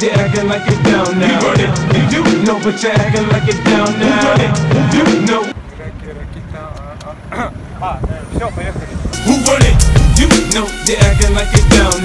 they acting like it's down now. You run it, you do know, but you're acting like it's down now. Who run it, you know. Who run it, you know, they acting like it's down now.